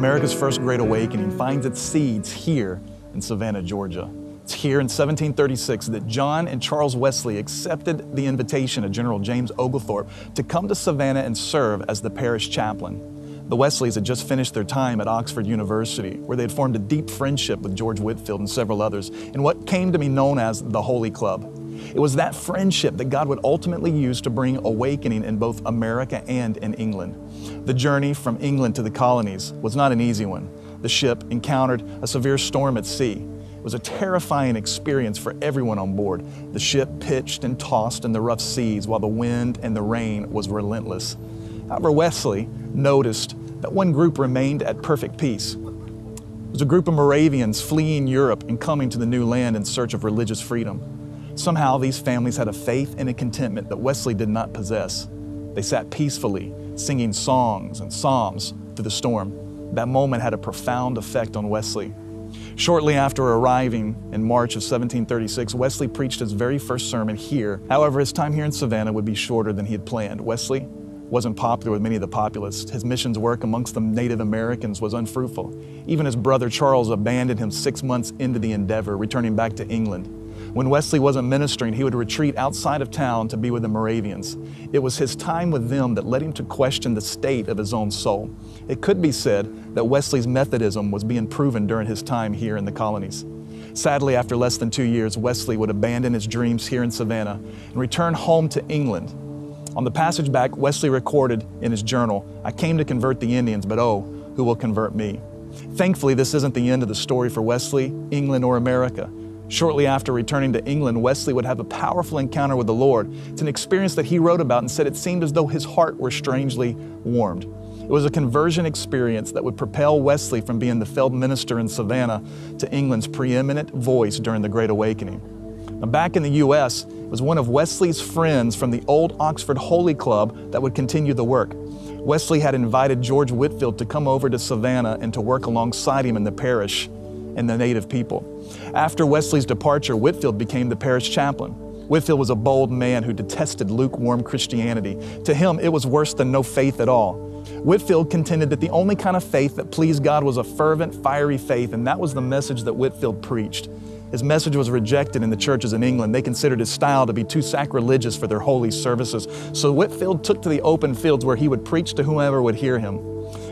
America's first great awakening finds its seeds here in Savannah, Georgia. It's here in 1736 that John and Charles Wesley accepted the invitation of General James Oglethorpe to come to Savannah and serve as the parish chaplain. The Wesleys had just finished their time at Oxford University, where they had formed a deep friendship with George Whitfield and several others in what came to be known as the Holy Club. It was that friendship that God would ultimately use to bring awakening in both America and in England. The journey from England to the colonies was not an easy one. The ship encountered a severe storm at sea. It was a terrifying experience for everyone on board. The ship pitched and tossed in the rough seas while the wind and the rain was relentless. However, Wesley noticed that one group remained at perfect peace. It was a group of Moravians fleeing Europe and coming to the new land in search of religious freedom. Somehow, these families had a faith and a contentment that Wesley did not possess. They sat peacefully, singing songs and psalms through the storm. That moment had a profound effect on Wesley. Shortly after arriving in March of 1736, Wesley preached his very first sermon here. However, his time here in Savannah would be shorter than he had planned. Wesley wasn't popular with many of the populace. His missions work amongst the Native Americans was unfruitful. Even his brother Charles abandoned him six months into the endeavor, returning back to England. When Wesley wasn't ministering, he would retreat outside of town to be with the Moravians. It was his time with them that led him to question the state of his own soul. It could be said that Wesley's Methodism was being proven during his time here in the colonies. Sadly, after less than two years, Wesley would abandon his dreams here in Savannah and return home to England. On the passage back, Wesley recorded in his journal, I came to convert the Indians, but oh, who will convert me? Thankfully, this isn't the end of the story for Wesley, England, or America. Shortly after returning to England, Wesley would have a powerful encounter with the Lord. It's an experience that he wrote about and said it seemed as though his heart were strangely warmed. It was a conversion experience that would propel Wesley from being the failed minister in Savannah to England's preeminent voice during the Great Awakening. Now, back in the U.S., it was one of Wesley's friends from the old Oxford Holy Club that would continue the work. Wesley had invited George Whitfield to come over to Savannah and to work alongside him in the parish and the native people. After Wesley's departure, Whitfield became the parish chaplain. Whitfield was a bold man who detested lukewarm Christianity. To him, it was worse than no faith at all. Whitfield contended that the only kind of faith that pleased God was a fervent, fiery faith, and that was the message that Whitfield preached. His message was rejected in the churches in England. They considered his style to be too sacrilegious for their holy services. So Whitfield took to the open fields where he would preach to whomever would hear him.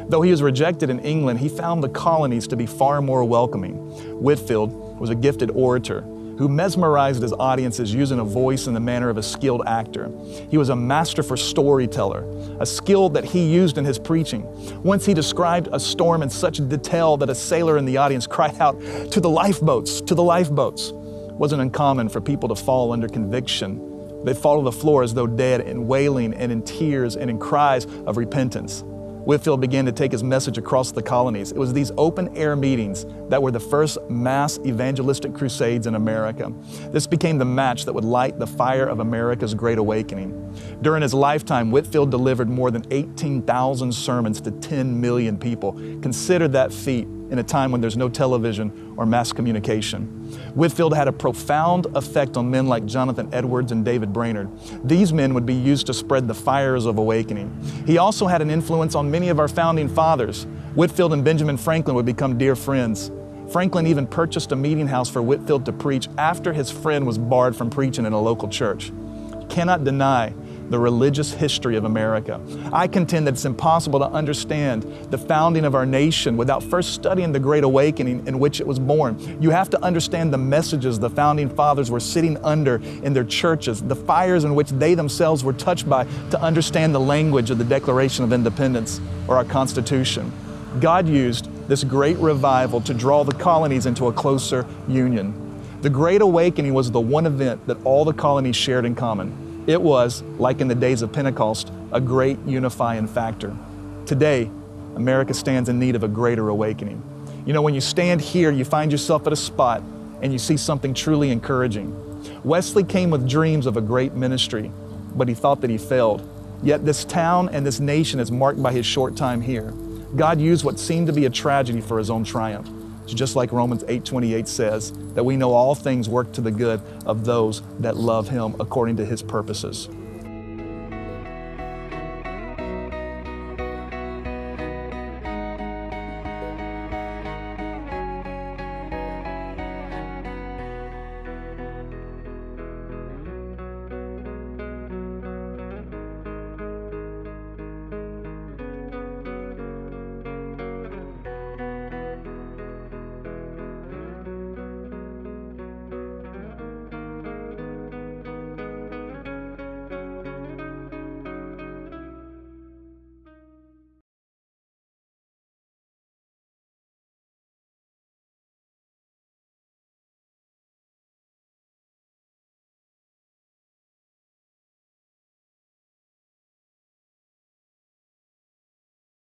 Though he was rejected in England, he found the colonies to be far more welcoming. Whitfield was a gifted orator who mesmerized his audiences using a voice in the manner of a skilled actor. He was a masterful storyteller, a skill that he used in his preaching. Once he described a storm in such detail that a sailor in the audience cried out, To the lifeboats, to the lifeboats. It wasn't uncommon for people to fall under conviction. They'd fall to the floor as though dead in wailing and in tears and in cries of repentance. Whitefield began to take his message across the colonies. It was these open air meetings that were the first mass evangelistic crusades in America. This became the match that would light the fire of America's Great Awakening. During his lifetime, Whitfield delivered more than 18,000 sermons to 10 million people. Consider that feat in a time when there's no television or mass communication. Whitfield had a profound effect on men like Jonathan Edwards and David Brainerd. These men would be used to spread the fires of awakening. He also had an influence on many of our founding fathers. Whitfield and Benjamin Franklin would become dear friends. Franklin even purchased a meeting house for Whitfield to preach after his friend was barred from preaching in a local church. Cannot deny the religious history of America. I contend that it's impossible to understand the founding of our nation without first studying the Great Awakening in which it was born. You have to understand the messages the founding fathers were sitting under in their churches, the fires in which they themselves were touched by, to understand the language of the Declaration of Independence or our Constitution. God used this great revival to draw the colonies into a closer union. The Great Awakening was the one event that all the colonies shared in common. It was, like in the days of Pentecost, a great unifying factor. Today, America stands in need of a greater awakening. You know, when you stand here, you find yourself at a spot and you see something truly encouraging. Wesley came with dreams of a great ministry, but he thought that he failed. Yet this town and this nation is marked by his short time here. God used what seemed to be a tragedy for his own triumph. Just like Romans 8:28 says, that we know all things work to the good of those that love him according to his purposes.